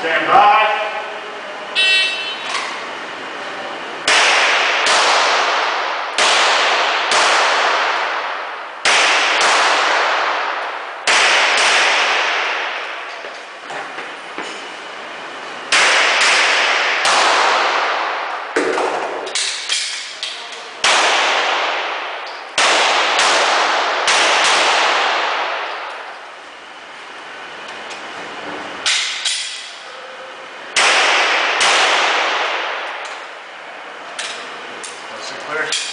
Stand by. Thanks, Twitter.